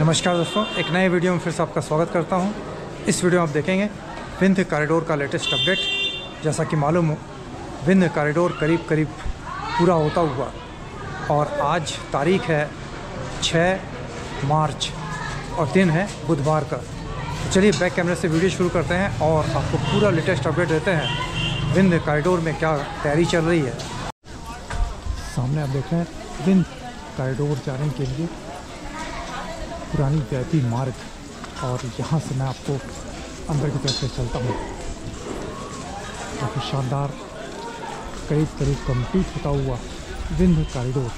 नमस्कार दोस्तों, एक नए वीडियो में फिर से आपका स्वागत करता हूँ। इस वीडियो में आप देखेंगे विंध्य कॉरिडोर का लेटेस्ट अपडेट। जैसा कि मालूम हो, विंध्य कॉरिडोर करीब करीब पूरा होता हुआ और आज तारीख है 6 मार्च और दिन है बुधवार का। तो चलिए बैक कैमरे से वीडियो शुरू करते हैं और आपको पूरा लेटेस्ट अपडेट देते हैं विंध्य कॉरिडोर में क्या तैयारी चल रही है। सामने आप देख रहे हैं, विंध्य कॉरिडोर जाने के लिए पुरानी जैती मार्ग और यहाँ से मैं आपको अंदर की तरफ़ से चलता हूँ। काफ़ी शानदार करीब करीब कंप्लीट होता हुआ विंध्य कॉरिडोर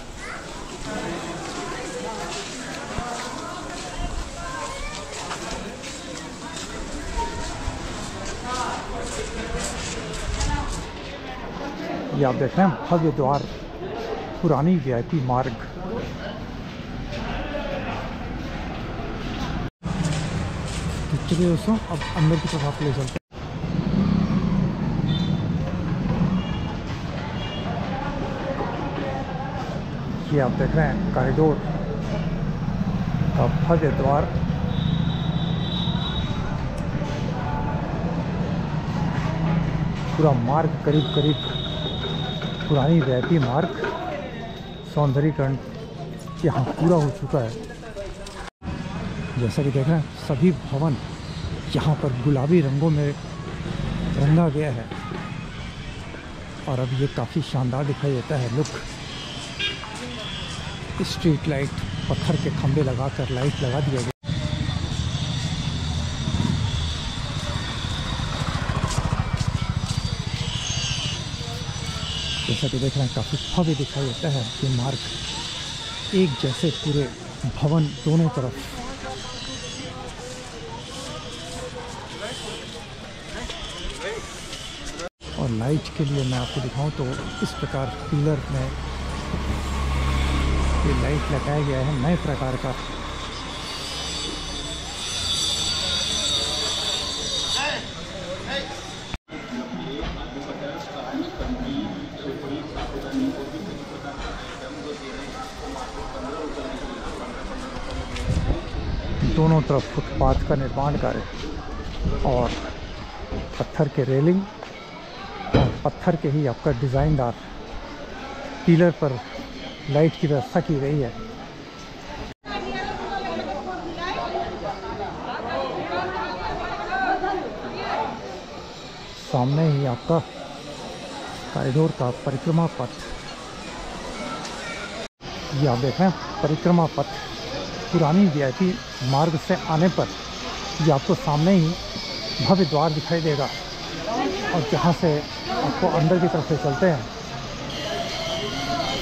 ये आप देख रहे हैं भव्य द्वार पुरानी वीआईपी मार्ग। तो चलिए दोस्तों, अब अंदर की तरफ़ आप ले चलते हैं। ये आप देख रहे हैं कॉरिडोर का भव्य द्वार। पूरा मार्ग करीब करीब पुरानी वैपी मार्ग, सौंदर्यकरण यहाँ पूरा हो चुका है। जैसा कि देख रहे हैं, सभी भवन यहाँ पर गुलाबी रंगों में रंगा गया है। और अब ये काफ़ी शानदार दिखाई देता है। लुक स्ट्रीट लाइट पत्थर के खंभे लगाकर लाइट लगा दिया गया। जैसा कि देख रहे हैं, काफ़ी भव्य दिखाई देता है। ये मार्ग एक जैसे पूरे भवन दोनों तरफ़ और लाइट के लिए मैं आपको दिखाऊँ तो इस प्रकार पिलर में ये लाइट लगाया गया है नए प्रकार का। दोनों तरफ़ फुटपाथ का निर्माण कार्य और पत्थर के रेलिंग पत्थर के ही आपका डिज़ाइनदार पिलर पर लाइट की व्यवस्था की गई है। सामने ही आपका कॉरिडोर का परिक्रमा पथ। ये आप देख रहे हैं, परिक्रमा पथ। पुरानी वीआईपी मार्ग से आने पर ये आपको सामने ही भव्य द्वार दिखाई देगा। और जहाँ से आपको अंदर की तरफ़ से चलते हैं।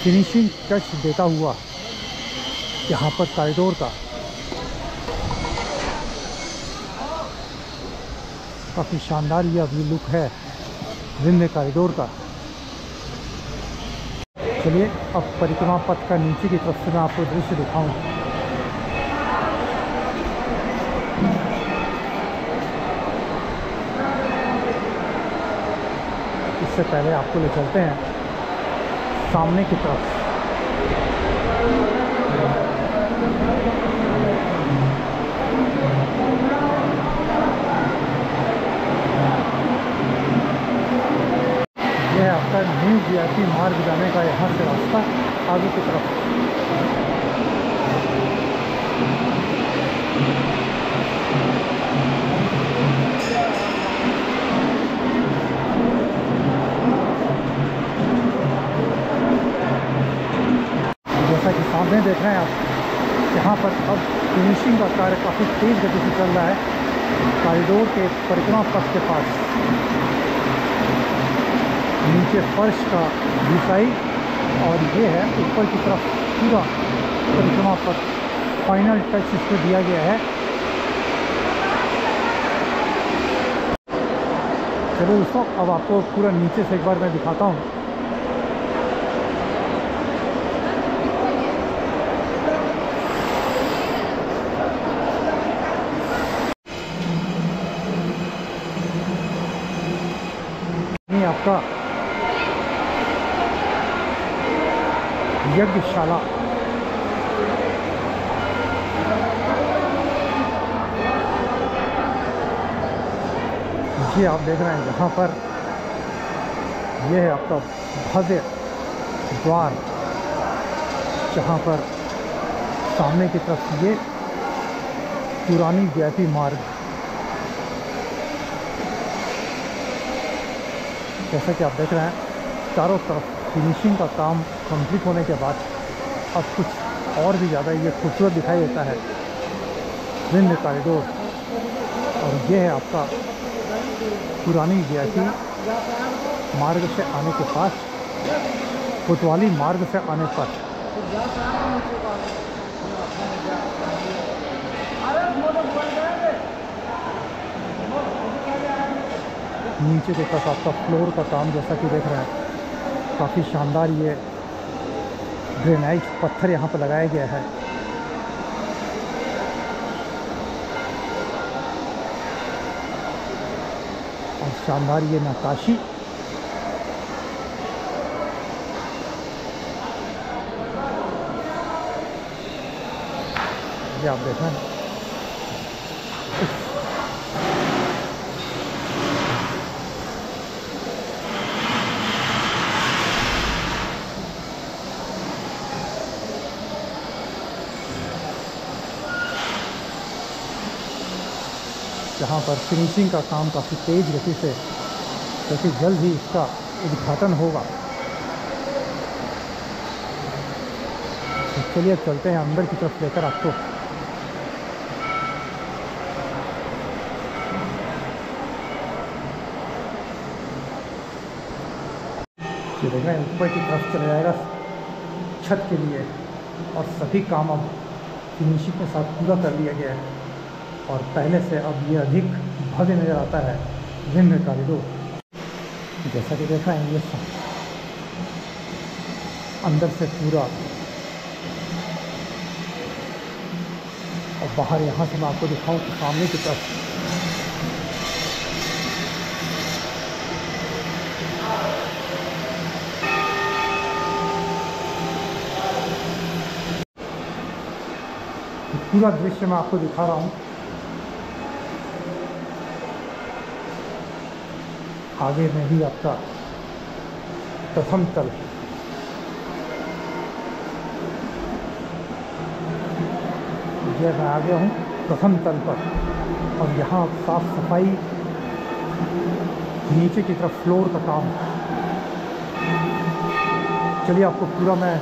फिनिशिंग टच देता हुआ यहाँ पर कॉरिडोर का काफ़ी शानदार यह अभी लुक है विंध्य कॉरिडोर का। चलिए, अब परिक्रमा पथ का नीचे की तरफ़ से मैं आपको दृश्य दिखाऊँ। इससे पहले आपको ले चलते हैं सामने की तरफ़ यह आपका न्यू वीआईपी मार्ग जाने का यहाँ से रास्ता आगे की तरफ़ जैसा कि सामने देख रहे हैं आप यहाँ पर अब फिनिशिंग का कार्य काफ़ी तेज़ गति से चल रहा है कॉरिडोर के परिक्रमा पथ के पास। नीचे फर्श का डिसाइड और ये है, ऊपर की तरफ़ पूरा परिक्रमा पर फाइनल टच इसको दिया गया है। चलो दोस्तों, अब आपको पूरा नीचे से एक बार मैं दिखाता हूँ। यज्ञशाला। जी, आप देख रहे हैं, यहाँ पर यह है आपका भव्य द्वार, जहाँ पर सामने की तरफ़ ये पुरानी व्यापी मार्ग जैसा कि आप देख रहे हैं, चारों तरफ़ फिनिशिंग का काम कंप्लीट होने के बाद अब कुछ और भी ज़्यादा ये खूबसूरत दिखाई देता है। विंध्य कॉरिडोर और ये है आपका पुरानी वीआईपी मार्ग से आने के पास, कोतवाली मार्ग से आने पर। नीचे तरफ़ आपका फ्लोर का काम जैसा कि देख रहे हैं। काफ़ी शानदार ये ग्रेनाइट पत्थर यहाँ पर लगाया गया है। और शानदार ये नकाशी ये आप देख हैं जहाँ पर फिनिशिंग का काम काफ़ी तेज़ गति से क्योंकि जल्द ही इसका उद्घाटन होगा। तो चलिए चलते हैं अंदर की तरफ़ लेकर आपको। ये ऊपर की तरफ़ चला जाएगा छत के लिए और सभी काम अब फिनिशिंग के साथ पूरा कर लिया गया है। और पहले से अब ये अधिक भव्य नज़र आता है विंध्य कॉरिडोर जैसा कि देखा है ये अंदर से पूरा और बाहर यहाँ से मैं आपको दिखाऊँ तो सामने की तरफ़। पूरा दृश्य मैं आपको दिखा रहा हूँ। आगे में ही आपका प्रथम तल। ये मैं आ गया हूँ, प्रथम तल पर। और यहाँ साफ़ सफ़ाई, नीचे की तरफ़ फ्लोर का काम। चलिए आपको पूरा मैं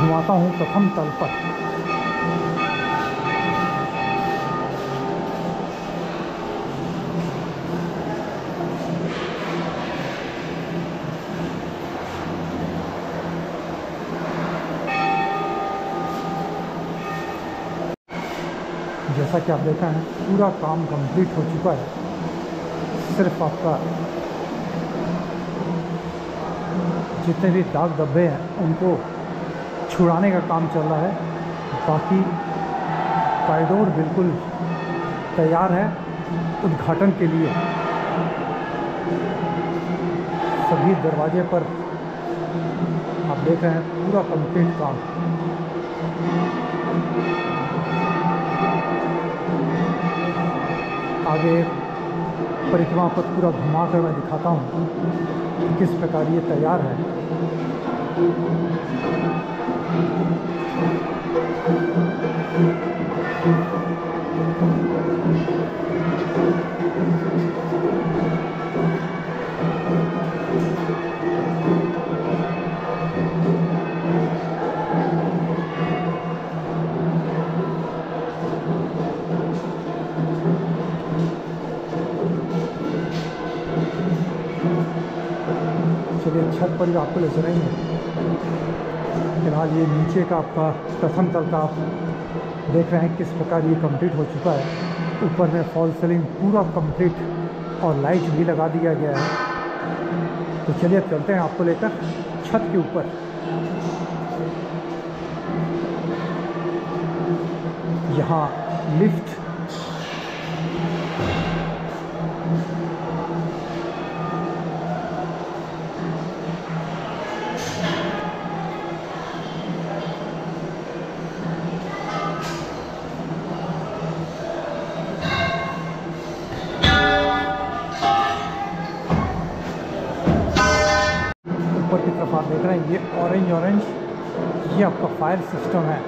घुमाता हूँ प्रथम तल पर। जैसा कि आप देखा है, पूरा काम कंप्लीट हो चुका है। सिर्फ़ आपका जितने भी दाग धब्बे हैं, उनको छुड़ाने का काम चल रहा है। बाकी कॉरिडोर बिल्कुल तैयार है उद्घाटन के लिए। सभी दरवाजे पर आप देख रहे हैं, पूरा कंप्लीट काम। आगे परिक्रमा पथ पूरा घुमा कर मैं दिखाता हूँ किस प्रकार ये तैयार है। चलिए छत पर ही आपको ले चलेंगे फ़िलहाल ये नीचे का आपका प्रथम तल का आप देख रहे हैं किस प्रकार ये कंप्लीट हो चुका है। ऊपर में फॉल सीलिंग पूरा कंप्लीट और लाइट भी लगा दिया गया है। तो चलिए चलते हैं आपको लेकर छत के ऊपर। यहाँ लिफ्ट रहे हैं, ये ऑरेंज ऑरेंज ये आपका फायर सिस्टम है।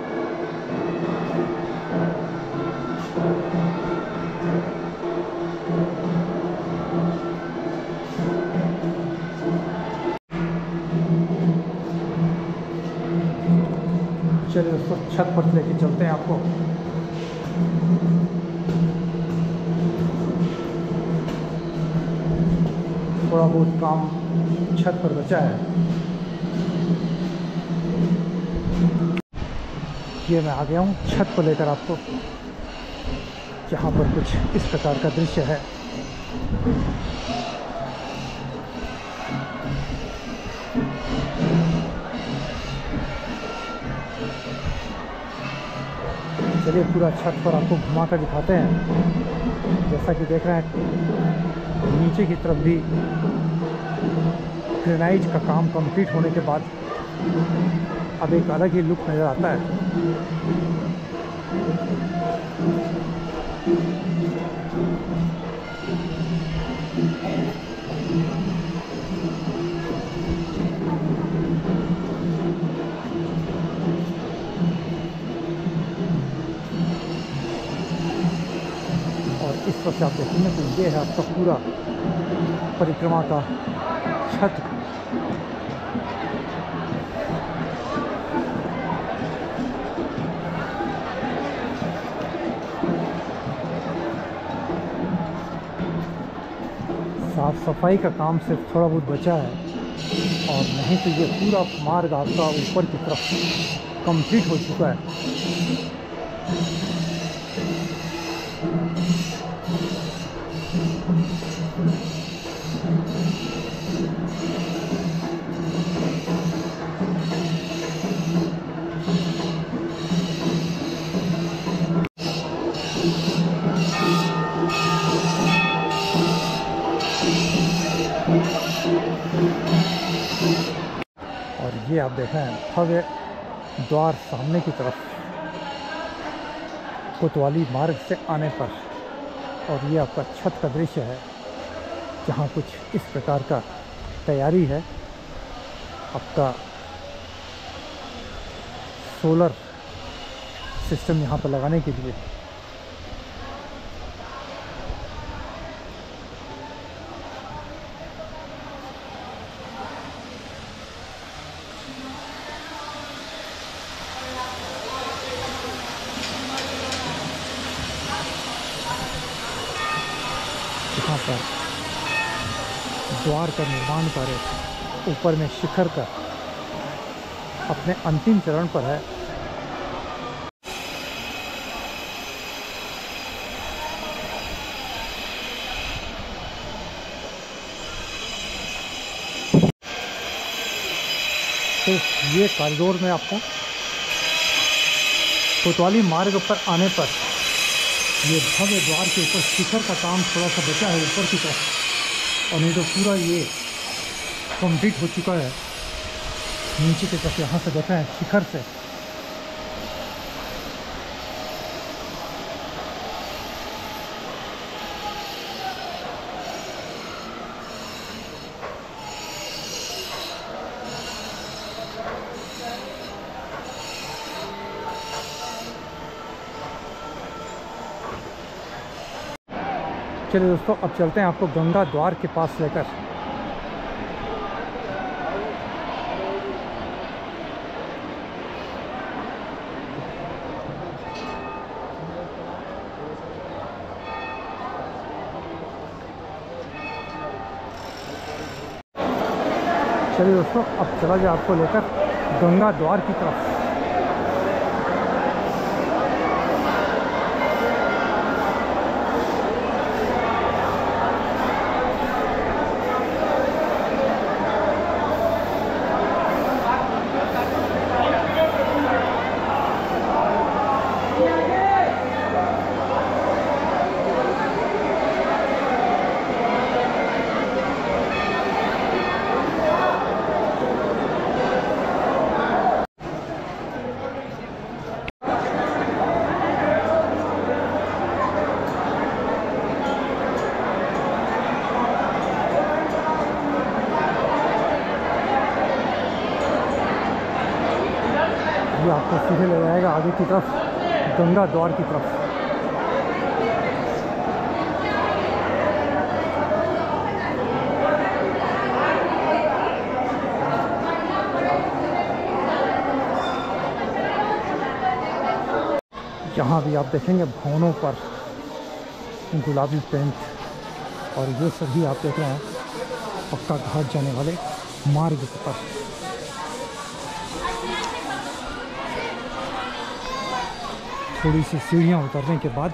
चलिए दोस्तों, छत पर लेके चलते हैं आपको। थोड़ा बहुत काम छत पर बचा है। ये मैं आ गया हूँ छत पर लेकर आपको, जहाँ पर कुछ इस प्रकार का दृश्य है। चलिए, पूरा छत पर आपको घुमा कर दिखाते हैं। जैसा कि देख रहे हैं, नीचे की तरफ़ भी ग्रेनाइज का काम कंप्लीट होने के बाद अब एक अलग ही लुक नज़र आता है। और इस वक्त आप देखेंगे तो ये है आपका पूरा परिक्रमा का छत। साफ़ सफ़ाई का काम सिर्फ़ थोड़ा बहुत बचा है। और नहीं तो ये पूरा मार्ग आपका ऊपर की तरफ़ कंप्लीट हो चुका है। और ये आप देख भव्य द्वार सामने की तरफ़, कोतवाली मार्ग से आने पर। और ये आपका छत का दृश्य है, जहाँ कुछ इस प्रकार का तैयारी है। आपका सोलर सिस्टम यहाँ पर लगाने के लिए यहाँ पर। द्वार का निर्माण कार्य ऊपर में शिखर का अपने अंतिम चरण पर है। तो ये कॉरिडोर में आपको कोतवाली मार्ग पर आने पर ये भव्य द्वार के ऊपर शिखर का काम थोड़ा सा बचा है ऊपर की तरफ़। और नहीं तो पूरा ये कंप्लीट हो चुका है। नीचे के तरफ़ यहाँ से बचा है शिखर से। चलिए दोस्तों, अब चलते हैं आपको गंगा द्वार के पास लेकर। चलिए दोस्तों, अब चला जाए आपको लेकर गंगा द्वार की तरफ़। की तरफ़, गंगा द्वार की तरफ़। यहाँ भी आप देखेंगे भवनों पर गुलाबी पेंट और ये सभी आप देख रहे हैं, पक्का घाट जाने वाले मार्ग पर थोड़ी सी सीढ़ियाँ उतरने के बाद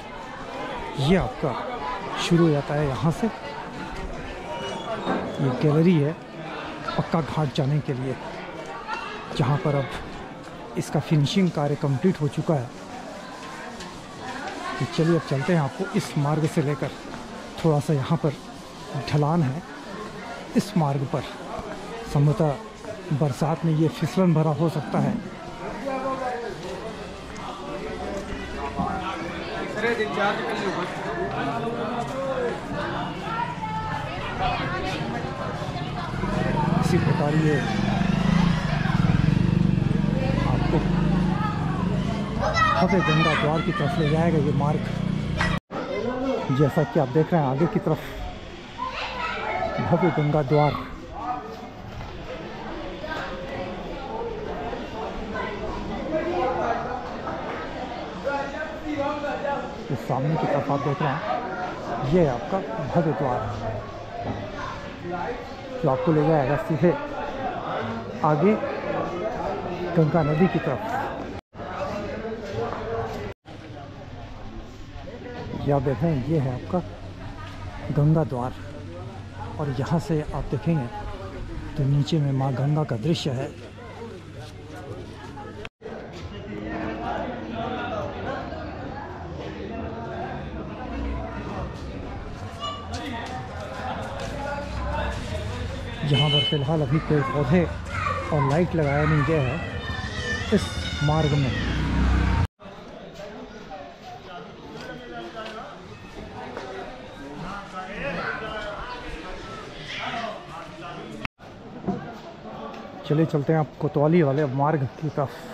ये आपका शुरू हो जाता है यहाँ से। ये गैलरी है पक्का घाट जाने के लिए, जहाँ पर अब इसका फिनिशिंग कार्य कंप्लीट हो चुका है। तो चलिए अब चलते हैं आपको इस मार्ग से लेकर। थोड़ा सा यहाँ पर ढलान है, इस मार्ग पर। संभवतः बरसात में ये फिसलन भरा हो सकता है। इसी प्रकार ये आपको भव्य गंगा द्वार की तरफ़ ले जाएगा ये मार्ग। जैसा कि आप देख रहे हैं, आगे की तरफ़ भव्य गंगा द्वार। इस सामने की तरफ़ आप देख रहे हैं, ये है आपका भव्य द्वार जो आपको ले जाएगा सीधे आगे गंगा नदी की तरफ़। ये आप देख रहे हैं, ये है आपका गंगा द्वार। और यहाँ से आप देखेंगे तो नीचे में माँ गंगा का दृश्य है। जहाँ पर फ़िलहाल अभी पेड़ पौधे और लाइट लगाया नहीं गया है, इस मार्ग में। चलिए चलते हैं आप कोतवाली वाले मार्ग की तरफ़।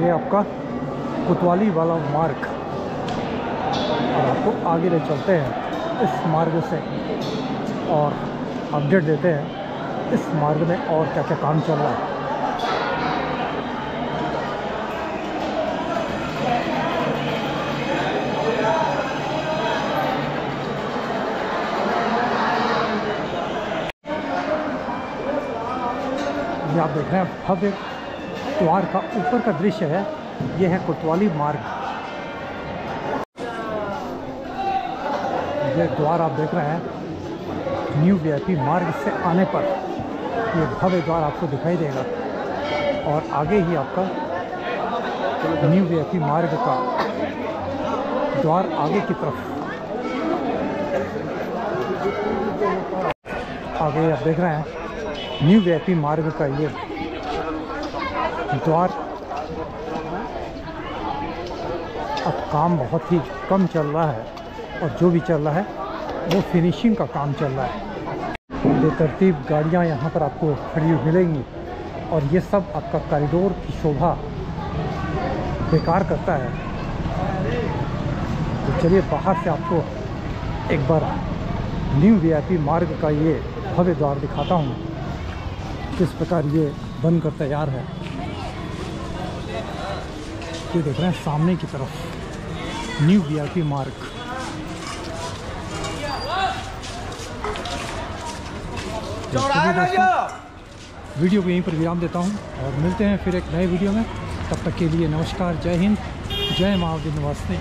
ये आपका कोतवाली वाला मार्ग। और आपको आगे ले चलते हैं इस मार्ग से और अपडेट देते हैं इस मार्ग में और क्या क्या काम चल रहा है। आप देख रहे हैं भव्य द्वार का ऊपर का दृश्य है। ये है कोतवाली मार्ग। ये द्वार आप देख रहे हैं। न्यू वी मार्ग से आने पर ये भव्य द्वार आपको दिखाई देगा। और आगे ही आपका न्यू वी मार्ग का द्वार आगे की तरफ़। आगे आप देख रहे हैं। न्यू वी मार्ग का ये द्वार। अब काम बहुत ही कम चल रहा है और जो भी चल रहा है, वो फिनिशिंग का काम चल रहा है। बेतरतीब गाड़ियाँ यहाँ पर आपको खड़ी मिलेंगी और ये सब आपका कॉरिडोर की शोभा बेकार करता है। तो चलिए बाहर से आपको एक बार न्यू वी मार्ग का ये भव्य द्वार दिखाता हूँ किस प्रकार ये बनकर तैयार है। ये देख रहे हैं सामने की तरफ़। न्यू वी मार्ग मार्क वीडियो को यहीं पर विराम देता हूँ और मिलते हैं फिर एक नए वीडियो में। तब तक के लिए नमस्कार जय हिंद जय महावीर विंध्यवासिनी